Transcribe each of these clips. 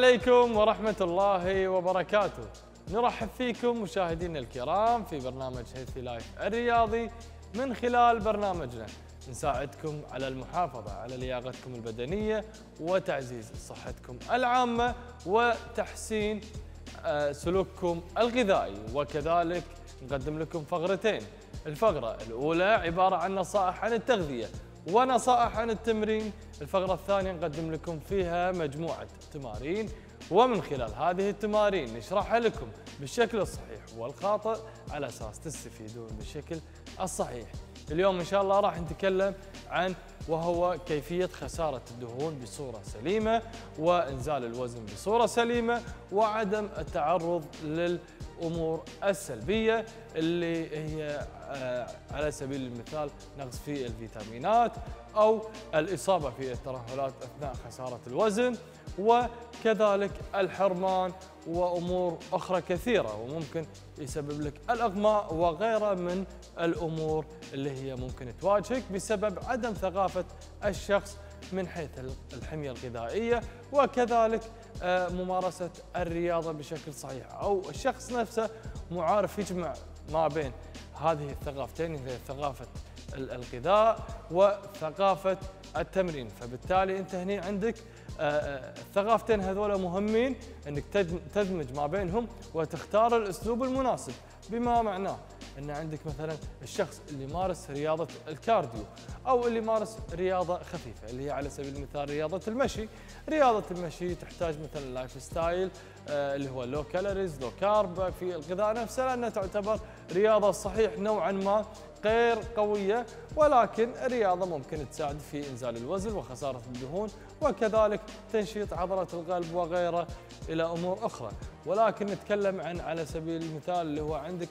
عليكم ورحمة الله وبركاته. نرحب فيكم مشاهدينا الكرام في برنامج Healthy Life الرياضي من خلال برنامجنا. نساعدكم على المحافظة على لياقتكم البدنية وتعزيز صحتكم العامة وتحسين آه، سلوككم الغذائي. وكذلك نقدم لكم فقرتين. الفقرة الأولى عبارة عن نصائح عن التغذية ونصائح عن التمرين الفقرة الثانية نقدم لكم فيها مجموعة تمارين ومن خلال هذه التمارين نشرحها لكم بالشكل الصحيح والخاطئ على أساس تستفيدون بالشكل الصحيح. اليوم إن شاء الله راح نتكلم عن وهو كيفية خسارة الدهون بصورة سليمة وإنزال الوزن بصورة سليمة وعدم التعرض للأمور السلبية اللي هي آه، على سبيل المثال نقص في الفيتامينات أو الإصابة في الترهلات أثناء خسارة الوزن. وكذلك الحرمان وأمور أخرى كثيرة وممكن يسبب لك الأغماء وغيرها من الأمور اللي هي ممكن تواجهك بسبب عدم ثقافة الشخص من حيث الحمية الغذائية وكذلك آه، ممارسة الرياضة بشكل صحيح. أو الشخص نفسه مو عارف يجمع ما بين هذه الثقافتين هي ثقافة الغذاء وثقافة التمرين. فبالتالي أنت هنا عندك الثقافتين هذول مهمين إنك تدمج ما بينهم وتختار الأسلوب المناسب بما معناه إن عندك مثلا الشخص اللي يمارس رياضة ال cardio أو اللي يمارس رياضة خفيفة اللي هي على سبيل المثال رياضة المشي. رياضة المشي تحتاج مثلا lifestyle آه، اللي هو low calories low carb في الغذاء نفسه لأنها تعتبر رياضة صحيح نوعا ما. غير قوية ولكن الرياضة ممكن تساعد في إنزال الوزن وخسارة الدهون وكذلك تنشيط عضلة القلب وغيره إلى أمور أخرى. ولكن نتكلم عن على سبيل المثال اللي هو عندك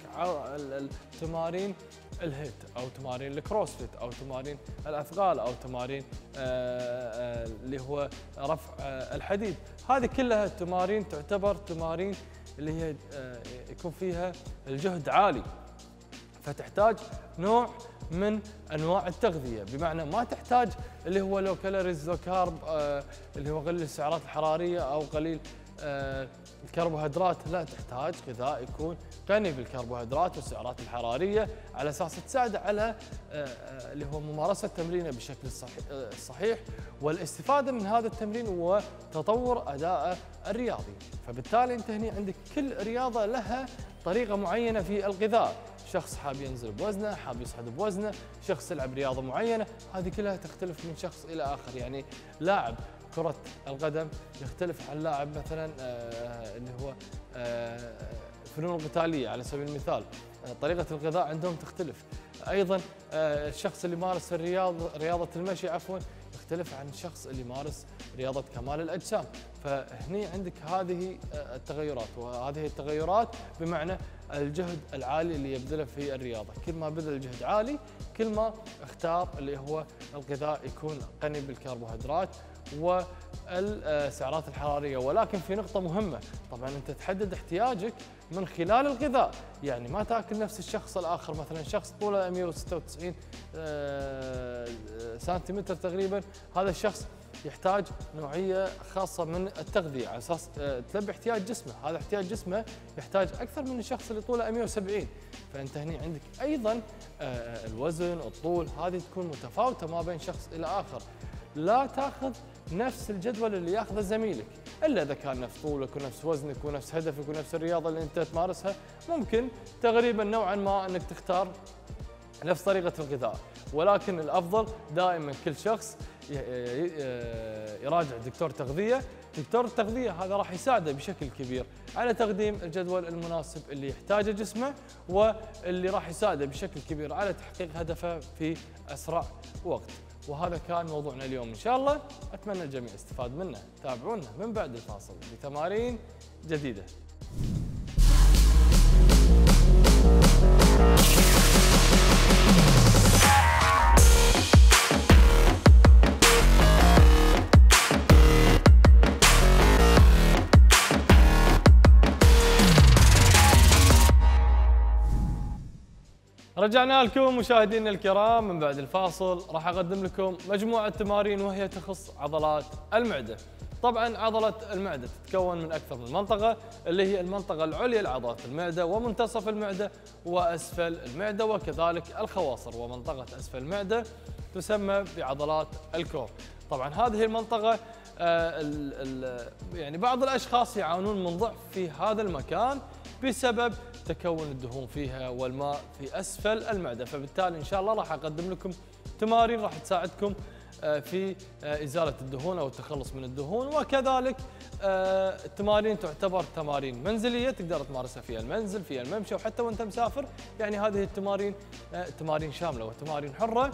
التمارين ال HIIT أو تمارين CrossFit أو تمارين الأثقال أو تمارين آه، آه، اللي هو رفع آه، الحديد. هذه كلها تمارين تعتبر تمارين اللي هي يكون فيها الجهد عالي. فتحتاج نوع من أنواع التغذية. بمعنى ما تحتاج اللي هو لو كالوريز لو كارب آه اللي هو قليل السعرات الحرارية أو قليل آه الكربوهيدرات. لا تحتاج غذاء يكون غني بالكربوهيدرات والسعرات الحرارية على أساس تساعده على آه, آه، اللي هو ممارسة تمرينه بشكل آه، صحيح. والاستفادة من هذا التمرين وتطور ادائه الرياضي. فبالتالي أنت هنا عندك كل رياضة لها طريقة معينة في الغذاء. شخص حاب ينزل بوزنه حاب يصعد بوزنه شخص يلعب رياضة معينة هذه كلها تختلف من شخص إلى آخر. يعني لاعب كرة القدم يختلف عن لاعب مثلا آه، اللي هو آه، فنون القتاليه على سبيل المثال. آه، طريقة الغذاء عندهم تختلف. أيضا الشخص اللي يمارس الرياض رياضة المشي عفوا يختلف عن الشخص اللي يمارس رياضة كمال الأجسام. فهني عندك هذه التغيرات وهذه التغيرات بمعنى الجهد العالي اللي يبذله في الرياضة. كل ما بذل جهد عالي كل ما اختار اللي هو الغذاء يكون غني بالكربوهيدرات والسعرات الحرارية. ولكن في نقطة مهمة طبعا أنت تحدد احتياجك من خلال الغذاء. يعني ما تأكل نفس الشخص الآخر مثلا شخص طوله 196 آه، سنتيمتر تقريبا هذا الشخص يحتاج نوعية خاصة من التغذية. على أساس آه، تلبي احتياج جسمه، هذا احتياج جسمه يحتاج أكثر من الشخص اللي طوله 170 فأنت هنا عندك أيضا آه، الوزن، الطول هذه تكون متفاوتة ما بين شخص إلى آخر. لا تأخذ نفس الجدول اللي يأخذه زميلك. إلا إذا كان نفس طولك ونفس وزنك ونفس هدفك ونفس الرياضة اللي أنت تمارسها ممكن تقريبا نوعا ما أنك تختار نفس طريقة الغذاء. ولكن الأفضل دائما كل شخص يراجع دكتور تغذية. دكتور التغذية هذا راح يساعده بشكل كبير على تقديم الجدول المناسب اللي يحتاجه جسمه واللي راح يساعده بشكل كبير على تحقيق هدفه في أسرع وقت. وهذا كان موضوعنا اليوم. إن شاء الله أتمنى الجميع استفاد منه. تابعونا من بعد الفاصل بتمارين جديدة. رجعنا لكم مشاهدينا الكرام من بعد الفاصل راح أقدم لكم مجموعة تمارين وهي تخص عضلات المعدة. طبعا عضلة المعدة تتكون من أكثر من منطقة اللي هي المنطقة العليا لعضلة المعدة ومنتصف المعدة وأسفل المعدة وكذلك الخواصر ومنطقة أسفل المعدة تسمى بعضلات الكور طبعا هذه المنطقة آه، يعني بعض الأشخاص يعانون من ضعف في هذا المكان بسبب تكون الدهون فيها والماء في أسفل المعدة. فبالتالي إن شاء الله راح أقدم لكم تمارين راح تساعدكم آه، في آه، إزالة الدهون أو التخلص من الدهون. وكذلك التمارين تعتبر تمارين منزلية تقدر تمارسها في المنزل في الممشى وحتى وأنت مسافر. يعني هذه التمارين تمارين شاملة وتمارين حرة.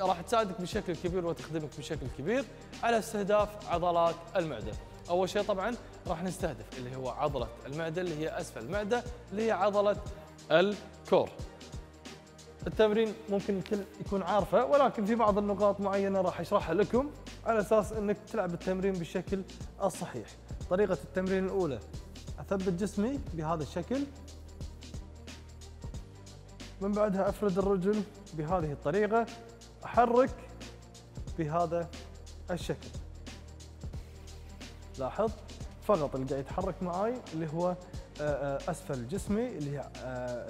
راح تساعدك بشكل كبير وتخدمك بشكل كبير على استهداف عضلات المعدة. أول شيء طبعا راح نستهدف اللي هو عضلة المعدة اللي هي أسفل المعدة اللي هي عضلة الكور. التمرين ممكن الكل يكون عارفه ولكن في بعض النقاط معينة راح أشرحها لكم على أساس إنك تلعب التمرين بالشكل الصحيح. طريقة التمرين الأولى أثبت جسمي بهذا الشكل من بعدها أفرد الرجل بهذه الطريقة أحرك بهذا الشكل لاحظ فقط اللي قاعد يتحرك معاي اللي هو آه، آه، أسفل جسمي اللي هي آه،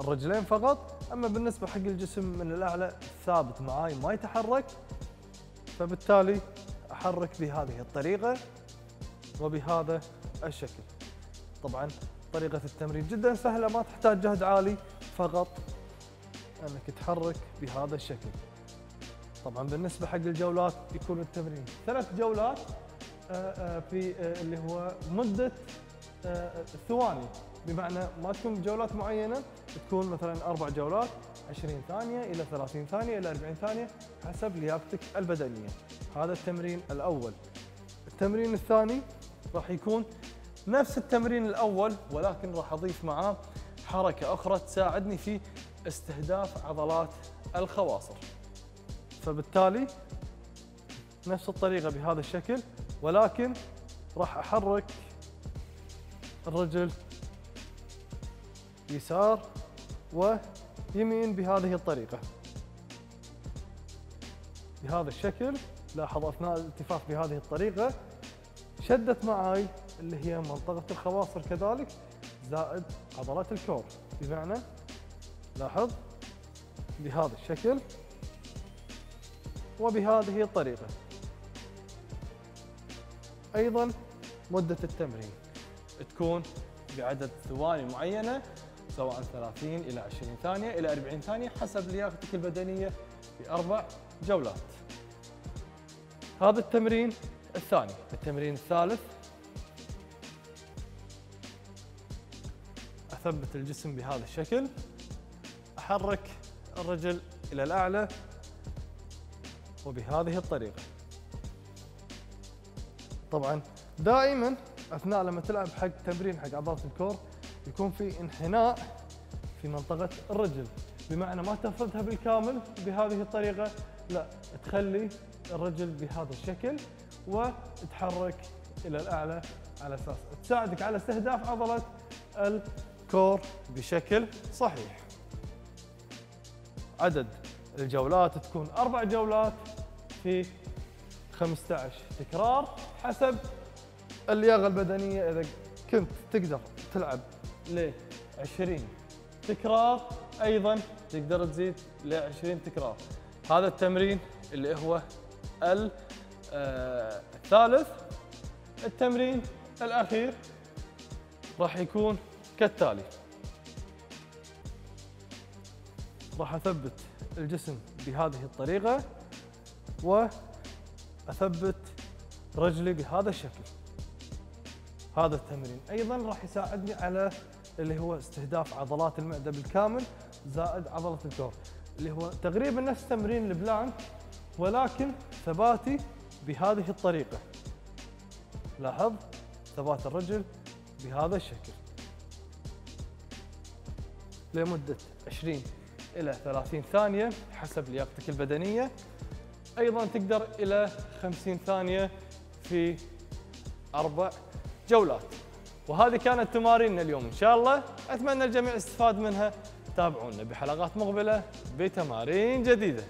الرجلين فقط. أما بالنسبة حق الجسم من الأعلى ثابت معاي ما يتحرك فبالتالي أحرك بهذه الطريقة وبهذا الشكل. طبعا طريقة التمرين جدا سهلة ما تحتاج جهد عالي فقط أنك تحرك بهذا الشكل. طبعا بالنسبة حق الجولات يكون التمرين. ثلاث جولات آه، آه، في آه، اللي هو مدة ثواني. بمعنى ما تكون جولات معينة تكون مثلا أربع جولات 20 ثانية إلى 30 ثانية إلى 40 ثانية حسب لياقتك البدنية. هذا التمرين الأول. التمرين الثاني راح يكون نفس التمرين الأول ولكن راح أضيف معاه حركة أخرى تساعدني في استهداف عضلات الخواصر. فبالتالي نفس الطريقة بهذا الشكل ولكن راح أحرك الرجل يسار ويمين بهذه الطريقة. بهذا الشكل لاحظ أثناء الالتفاف بهذه الطريقة شدت معي اللي هي منطقة الخواصر كذلك زائد عضلات الكور. بمعنى لاحظ بهذا الشكل وبهذه الطريقة. أيضا مدة التمرين. تكون بعدد ثواني معينة سواء 30 إلى 20 ثانية إلى 40 ثانية حسب لياقتك البدنية في أربع جولات. هذا التمرين الثاني. التمرين الثالث أثبت الجسم بهذا الشكل أحرك الرجل إلى الأعلى. وبهذه الطريقة. طبعا دائما أثناء لما تلعب حق تمرين حق عضلات الكور يكون في انحناء في منطقة الرجل. بمعنى ما تفردها بالكامل بهذه الطريقة لا تخلي الرجل بهذا الشكل وتحرك إلى الأعلى على أساس تساعدك على استهداف عضلة الكور بشكل صحيح. عدد. الجولات تكون أربع جولات في 15 تكرار حسب اللياقة البدنية إذا كنت تقدر تلعب ل 20 تكرار أيضا تقدر تزيد ل 20 تكرار. هذا التمرين اللي هو آه، الثالث. التمرين الأخير راح يكون كالتالي. راح أثبت الجسم بهذه الطريقة وأثبت رجلي بهذا الشكل. هذا التمرين. أيضا راح يساعدني على اللي هو استهداف عضلات المعدة بالكامل زائد عضلة الكور اللي هو تقريبا نفس تمرين البلانك ولكن ثباتي بهذه الطريقة. لاحظ؟ ثبات الرجل بهذا الشكل. لمدة 20 إلى 30 ثانية حسب لياقتك البدنية. أيضا تقدر إلى 50 ثانية في أربع جولات. وهذه كانت تماريننا اليوم إن شاء الله. أتمنى الجميع استفاد منها. تابعونا بحلقات مقبلة بتمارين جديدة.